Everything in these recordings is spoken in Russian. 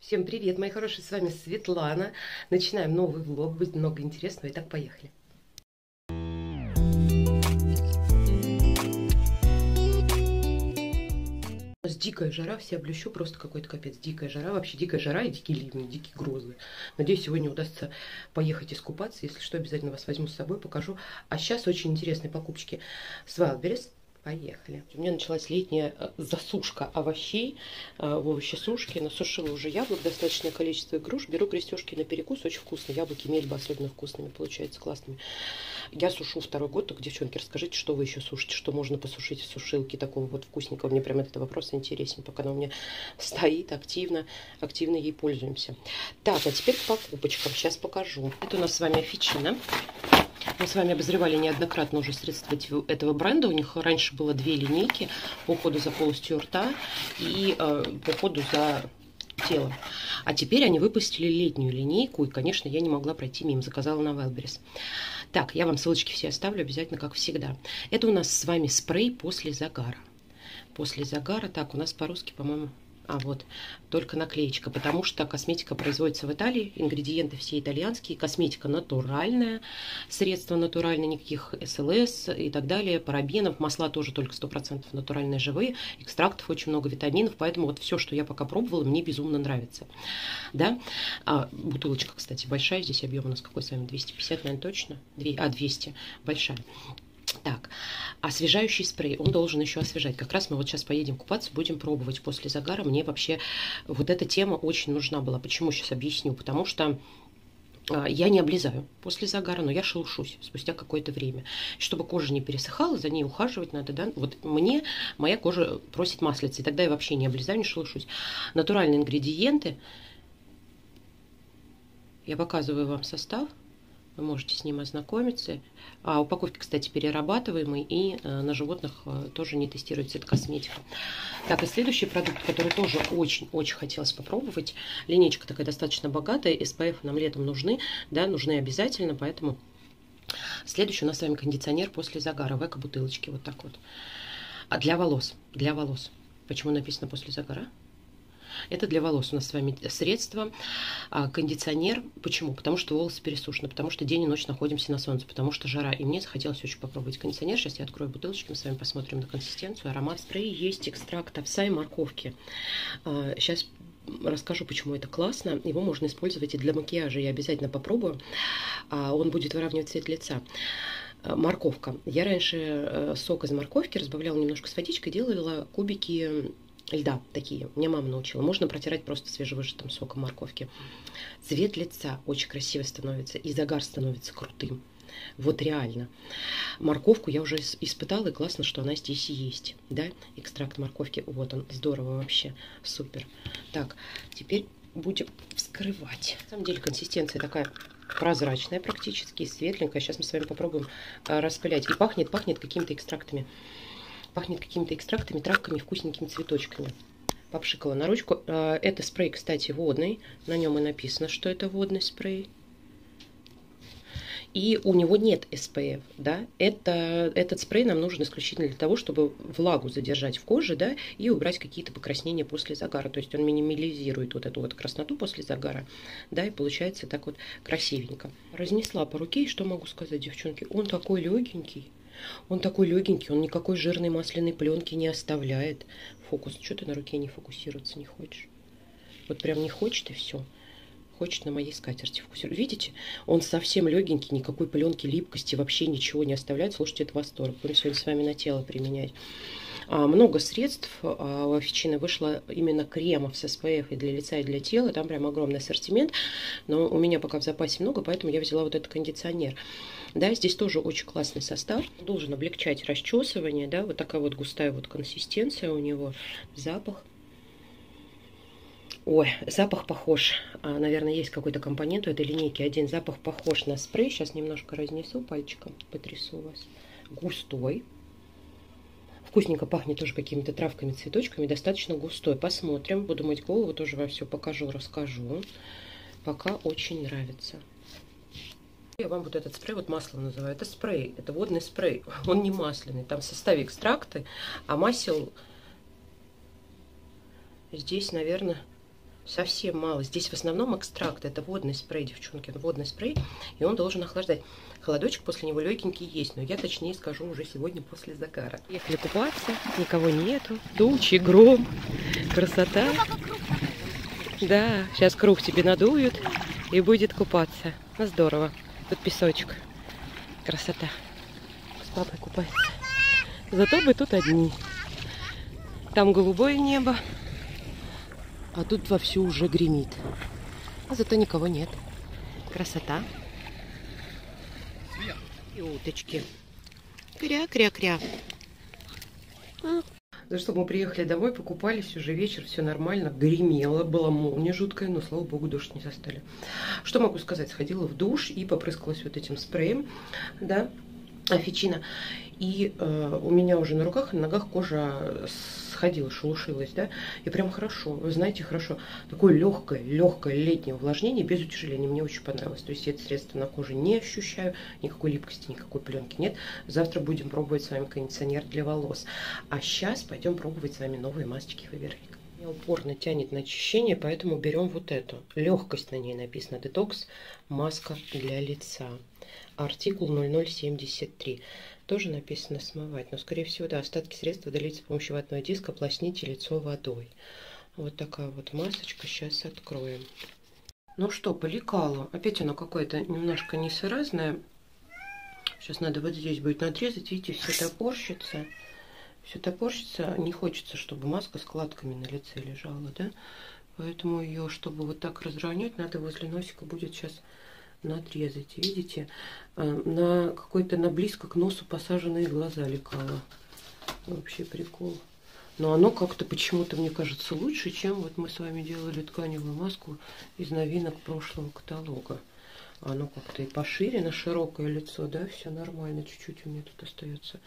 Всем привет, мои хорошие, с вами Светлана. Начинаем новый влог, будет много интересного. Итак, поехали. У нас дикая жара, все облещу, просто какой-то капец. Дикая жара, вообще дикая жара и дикие ливни, дикие грозы. Надеюсь, сегодня удастся поехать искупаться. Если что, обязательно вас возьму с собой, покажу. А сейчас очень интересные покупочки с Wildberries. Поехали. У меня началась летняя э, засушка овощей э, в овощесушке. Насушила уже яблок, достаточное количество груш. Беру крестюшки на перекус, очень вкусно. Яблоки мельба особенно вкусными, получаются классными. Я сушу второй год, только, девчонки, расскажите, что вы еще сушите, что можно посушить в сушилке такого вот вкусненького. Мне прям этот вопрос интересен, пока она у меня стоит активно, активно ей пользуемся. Так, а теперь к покупочкам. Сейчас покажу. Это у нас с вами офичина. Мы с вами обозревали неоднократно уже средства этого бренда. У них раньше было две линейки по уходу за полостью рта и э, по уходу за телом. А теперь они выпустили летнюю линейку, и, конечно, я не могла пройти мимо, заказала на Wildberries. Так, я вам ссылочки все оставлю обязательно, как всегда. Это у нас с вами спрей после загара. После загара, так, у нас по-русски, по-моему, а вот только наклеечка, потому что косметика производится в Италии, ингредиенты все итальянские, косметика натуральная, средства натуральные, никаких СЛС и так далее, парабенов, масла тоже только 100% натуральные живые, экстрактов очень много, витаминов, поэтому вот все, что я пока пробовала, мне безумно нравится. Да? А, бутылочка, кстати, большая, здесь объем у нас какой с вами, 250, наверное, точно? 2, а, 200, большая. Так, освежающий спрей, он должен еще освежать. Как раз мы вот сейчас поедем купаться, будем пробовать после загара. Мне вообще вот эта тема очень нужна была. Почему, сейчас объясню. Потому что а, я не облизаю после загара, но я шелушусь спустя какое-то время. Чтобы кожа не пересыхала, за ней ухаживать надо, да. Вот мне моя кожа просит маслицы, и тогда я вообще не облизаю, не шелушусь. Натуральные ингредиенты. Я показываю вам состав. Вы можете с ним ознакомиться. А упаковки, кстати, перерабатываемые и э, на животных э, тоже не тестируется. Это косметика. Так, и следующий продукт, который тоже очень-очень хотелось попробовать. Линейка такая достаточно богатая. SPF нам летом нужны, да, нужны обязательно, поэтому... Следующий у нас с вами кондиционер после загара в эко-бутылочке. Вот так вот. А для волос. Для волос. Почему написано после загара? Это для волос у нас с вами средство, а, кондиционер. Почему? Потому что волосы пересушены, потому что день и ночь находимся на солнце, потому что жара. И мне захотелось очень попробовать кондиционер. Сейчас я открою бутылочки, мы с вами посмотрим на консистенцию. Аромат спрея есть экстракт овса и морковки. Сейчас а, расскажу, почему это классно. Его можно использовать и для макияжа. Я обязательно попробую. А, он будет выравнивать цвет лица морковка. Я раньше э, сок из морковки разбавляла немножко с водичкой, делала кубики льда такие. Мне мама научила. Можно протирать просто свежевыжатым соком морковки. Цвет лица очень красиво становится, и загар становится крутым. Вот реально. Морковку я уже испытала, и классно, что она здесь есть. Да, экстракт морковки. Вот он, здорово вообще. Супер. Так, теперь будем вскрывать. На самом деле консистенция такая прозрачная практически, светленькая. Сейчас мы с вами попробуем а, распылять. И пахнет, пахнет какими-то экстрактами Пахнет какими-то экстрактами, травками, вкусненькими цветочками. Попшикала на ручку. А, это спрей, кстати, водный. На нем и написано, что это водный спрей. И у него нет SPF, да, это, этот спрей нам нужен исключительно для того, чтобы влагу задержать в коже, да, и убрать какие-то покраснения после загара, то есть он минимализирует вот эту вот красноту после загара, да, и получается так вот красивенько. Разнесла по руке, и что могу сказать, девчонки, он такой легенький, он такой легенький, он никакой жирной масляной пленки не оставляет. Фокус, что ты на руке не фокусироваться не хочешь? Вот прям не хочет и все. Хочет на моей скатерти фокусировать. Видите, он совсем легенький, никакой пленки, липкости, вообще ничего не оставляет. Слушайте, это восторг. Будем сегодня с вами на тело применять. А, много средств а, у офичины вышло именно кремов с SPF и для лица, и для тела. Там прям огромный ассортимент. Но у меня пока в запасе много, поэтому я взяла вот этот кондиционер. Да, здесь тоже очень классный состав. Должен облегчать расчесывание, да, вот такая вот густая вот консистенция у него, запах. Ой, запах похож, а, наверное, есть какой-то компонент у этой линейки. Один запах похож на спрей. Сейчас немножко разнесу пальчиком, потрясу вас. Густой. Вкусненько пахнет тоже какими-то травками, цветочками. Достаточно густой. Посмотрим. Буду мыть голову, тоже вам все покажу, расскажу. Пока очень нравится. Я вам вот этот спрей, вот масло называю, это спрей, это водный спрей, он не масляный, там в составе экстракты, а масел здесь, наверное, Совсем мало. Здесь в основном экстракт. Это водный спрей, девчонки. Водный спрей. И он должен охлаждать. Холодочек после него легенький есть. Но я точнее скажу уже сегодня после закара. Ехали купаться. Никого нету. Тучи, гром. Красота. Да, сейчас круг тебе надуют. И будет купаться. Ну, здорово. Тут песочек. Красота. С папой купается. Зато мы тут одни. Там голубое небо. А тут вовсю уже гремит. А зато никого нет. Красота. И уточки. Кря-кря-кря. А. За что мы приехали домой, покупались уже вечер, все нормально, гремело, была молния жуткая, но, слава богу, дождь не застали. Что могу сказать? Сходила в душ и попрыскалась вот этим спреем, да, офичина. И э, у меня уже на руках и на ногах кожа сходила, шелушилась, да, и прям хорошо, вы знаете, хорошо. Такое легкое, легкое летнее увлажнение без утяжеления, мне очень понравилось. То есть это средство на коже не ощущаю, никакой липкости, никакой пленки нет. Завтра будем пробовать с вами кондиционер для волос. А сейчас пойдем пробовать с вами новые масочки Фаберлик. Меня упорно тянет на очищение, поэтому берем вот эту. Легкость на ней написано. Детокс маска для лица. Артикул 0073 тоже написано смывать, но скорее всего, да, остатки средств удалить с помощью ватного диска, плосните лицо водой. Вот такая вот масочка, сейчас откроем. Ну что, по лекалу. Опять оно какое-то немножко несоразное. Сейчас надо вот здесь будет надрезать, видите, все топорщится. Все топорщится, не хочется, чтобы маска складками на лице лежала, да? Поэтому ее, чтобы вот так разровнять, надо возле носика будет сейчас надрезать. Видите, э, на какой-то на близко к носу посаженные глаза лекала. Вообще прикол. Но оно как-то почему-то, мне кажется, лучше, чем вот мы с вами делали тканевую маску из новинок прошлого каталога. Оно как-то и пошире на широкое лицо, да, все нормально. Чуть-чуть у меня тут остается.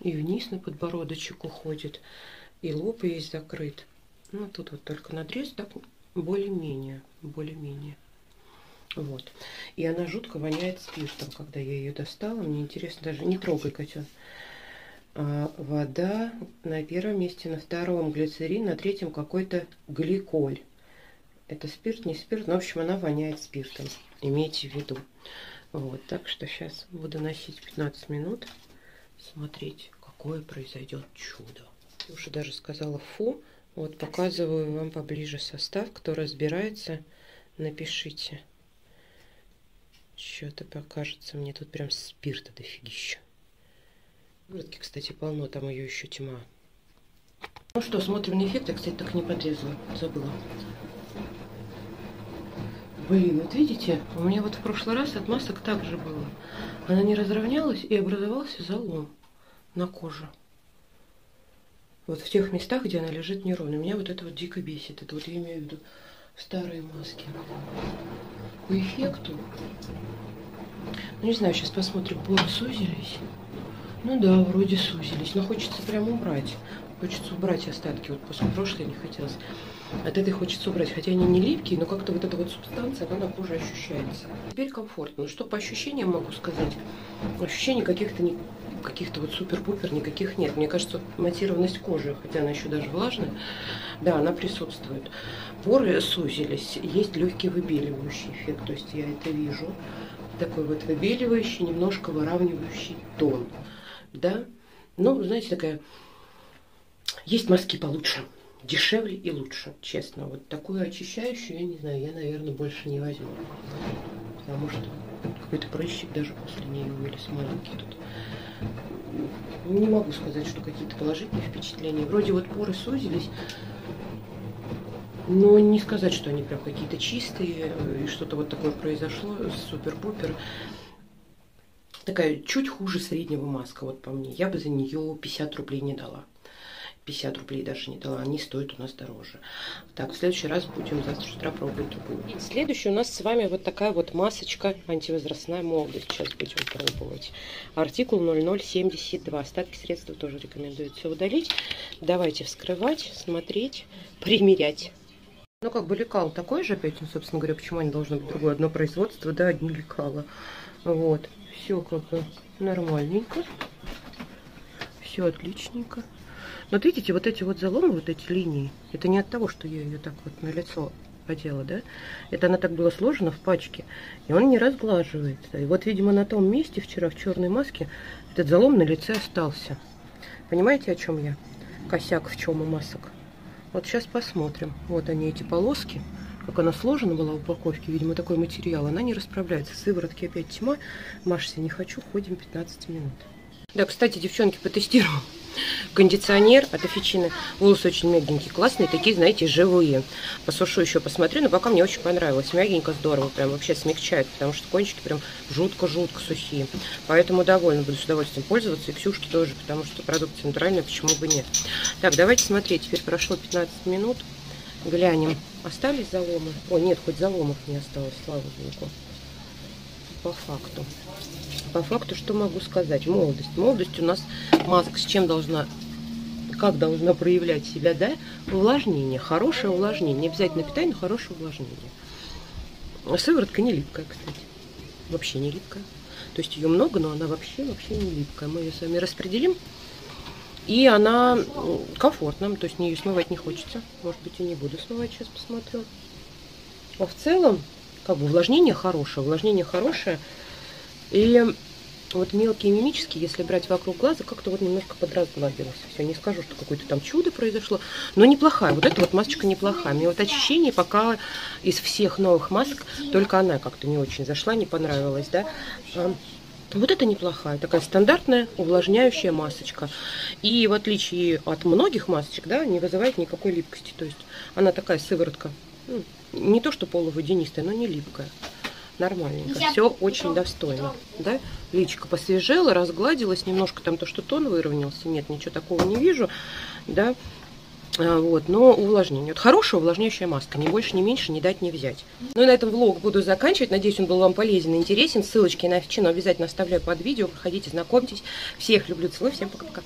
И вниз на подбородочек уходит. И лоб есть закрыт. Ну, тут вот только надрез, так более-менее, более-менее. Вот. И она жутко воняет спиртом, когда я ее достала. Мне интересно даже... Не трогай, котен. А, вода на первом месте, на втором глицерин, на третьем какой-то гликоль. Это спирт, не спирт, но, в общем, она воняет спиртом. Имейте в виду. Вот, так что сейчас буду носить 15 минут, смотреть, какое произойдет чудо. Уже даже сказала фу. Вот показываю вам поближе состав. Кто разбирается, напишите. Что-то покажется мне тут прям спирта дофигища. Выродки, кстати, полно, там ее еще тьма. Ну что, смотрим на эффект. Я, кстати, так не подрезала, забыла. Блин, вот видите, у меня вот в прошлый раз от масок так же было. Она не разровнялась и образовался залом на коже. Вот в тех местах, где она лежит неровно. Меня вот это вот дико бесит. Это вот я имею в виду старые маски. По эффекту, ну не знаю, сейчас посмотрим, поры сузились. Ну да, вроде сузились, но хочется прям убрать. Хочется убрать остатки, вот после прошлой не хотелось. От этой хочется убрать, хотя они не липкие, но как-то вот эта вот субстанция, она на коже ощущается. Теперь комфортно. Ну что по ощущениям могу сказать? Ощущений каких-то не каких-то вот супер-пупер никаких нет. Мне кажется, матированность кожи, хотя она еще даже влажная, да, она присутствует. Поры сузились, есть легкий выбеливающий эффект, то есть я это вижу. Такой вот выбеливающий, немножко выравнивающий тон, да. Ну, знаете, такая, есть маски получше, дешевле и лучше, честно. Вот такую очищающую, я не знаю, я, наверное, больше не возьму. Потому что какой-то прыщик даже после нее вылез маленький тут. Не могу сказать, что какие-то положительные впечатления. Вроде вот поры сузились, но не сказать, что они прям какие-то чистые, и что-то вот такое произошло, супер-пупер. Такая чуть хуже среднего маска, вот по мне. Я бы за нее 50 рублей не дала. 50 рублей даже не дала, они стоят у нас дороже. Так, в следующий раз будем завтра с утра пробовать другую. И следующий у нас с вами вот такая вот масочка антивозрастная молодость. Сейчас будем пробовать. Артикул 0072. Остатки средств тоже рекомендуется удалить. Давайте вскрывать, смотреть, примерять. Ну, как бы лекал такой же опять, ну, собственно говоря, почему они должны быть другое? Одно производство, да, одни лекала. Вот, все как бы нормальненько. Все отличненько. Вот видите, вот эти вот заломы, вот эти линии, это не от того, что я ее так вот на лицо одела, да? Это она так была сложена в пачке, и он не разглаживается. И вот, видимо, на том месте вчера в черной маске этот залом на лице остался. Понимаете, о чем я? Косяк в чем у масок. Вот сейчас посмотрим. Вот они, эти полоски. Как она сложена была в упаковке, видимо, такой материал. Она не расправляется. Сыворотки опять тьма. Маша, не хочу, ходим 15 минут. Да, кстати, девчонки, потестировал кондиционер от Офичины. Волосы очень мягенькие, классные, такие, знаете, живые. Посушу еще, посмотрю, но пока мне очень понравилось. Мягенько, здорово, прям вообще смягчает, потому что кончики прям жутко-жутко сухие. Поэтому довольно буду с удовольствием пользоваться. И Ксюшки тоже, потому что продукция натуральная, почему бы нет. Так, давайте смотреть. Теперь прошло 15 минут. Глянем. Остались заломы? О, нет, хоть заломов не осталось, слава богу. По факту. По факту, что могу сказать? Молодость. Молодость у нас маска с чем должна, как должна проявлять себя, да? Увлажнение, хорошее увлажнение. Не обязательно питание, но хорошее увлажнение. Сыворотка не липкая, кстати. Вообще не липкая. То есть ее много, но она вообще, вообще не липкая. Мы ее с вами распределим. И она комфортная, то есть ее смывать не хочется. Может быть, и не буду смывать, сейчас посмотрю. А в целом, как бы увлажнение хорошее, увлажнение хорошее. И вот мелкие мимические, если брать вокруг глаза, как-то вот немножко подразгладилось. Все, не скажу, что какое-то там чудо произошло, но неплохая. Вот эта вот масочка неплохая. Мне вот очищение пока из всех новых масок, только она как-то не очень зашла, не понравилась, да. А, вот это неплохая, такая стандартная увлажняющая масочка. И в отличие от многих масочек, да, не вызывает никакой липкости. То есть она такая сыворотка, ну, не то что полуводянистая, но не липкая нормальненько. Все очень достойно. Да? Личико посвежело, разгладилось, немножко там то, что тон выровнялся. Нет, ничего такого не вижу. Да? А, вот, но увлажнение. Вот хорошая увлажняющая маска, ни больше, ни меньше, ни дать, ни взять. Ну и на этом влог буду заканчивать. Надеюсь, он был вам полезен и интересен. Ссылочки на офичину обязательно оставляю под видео. Проходите, знакомьтесь. Всех люблю, целую. Всем пока-пока.